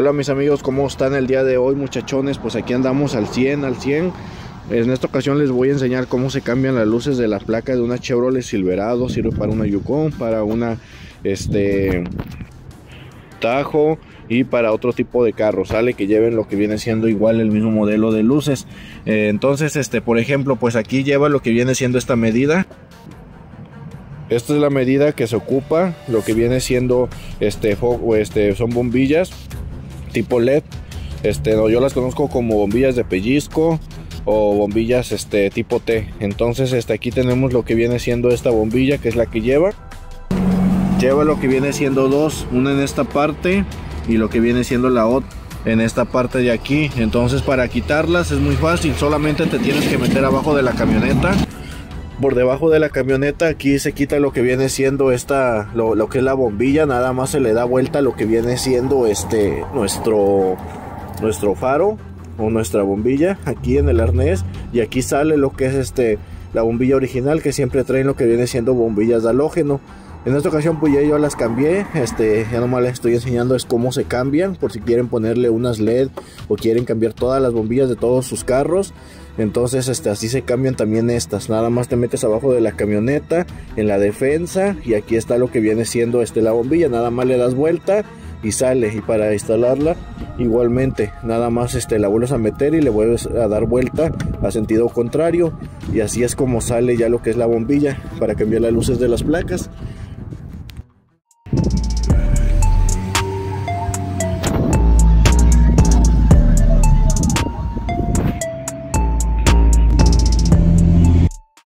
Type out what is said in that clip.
Hola mis amigos, ¿cómo están el día de hoy muchachones? Pues aquí andamos al 100, al 100 En esta ocasión les voy a enseñar cómo se cambian las luces de la placa de una Chevrolet Silverado. Sirve para una Yukon, para una este Tajo y para otro tipo de carro. Sale que lleven lo que viene siendo igual el mismo modelo de luces. Eh, entonces este por ejemplo pues aquí lleva lo que viene siendo esta medida. Esta es la medida que se ocupa lo que viene siendo este, este son bombillas tipo LED. Este, no, yo las conozco como bombillas de pellizco o bombillas este, tipo T. Entonces este, aquí tenemos lo que viene siendo esta bombilla que es la que lleva. Lleva lo que viene siendo dos, una en esta parte y lo que viene siendo la otra en esta parte de aquí. Entonces para quitarlas es muy fácil, solamente te tienes que meter abajo de la camioneta por debajo de la camioneta aquí se quita lo que viene siendo esta lo, que es la bombilla nada más se le da vuelta lo que viene siendo este nuestro nuestro faro o nuestra bombilla aquí en el arnés y aquí sale lo que es este la bombilla original que siempre traen lo que viene siendo bombillas de halógeno en esta ocasión pues ya yo las cambié, este, ya nomás les estoy enseñando es cómo se cambian, por si quieren ponerle unas LED o quieren cambiar todas las bombillas de todos sus carros. Entonces este, así se cambian también estas, nada más te metes abajo de la camioneta, en la defensa y aquí está lo que viene siendo este, la bombilla, nada más le das vuelta y sale. Y para instalarla igualmente nada más este la vuelves a meter y le vuelves a dar vuelta a sentido contrario. Y así es como sale ya lo que es la bombilla para cambiar las luces de las placas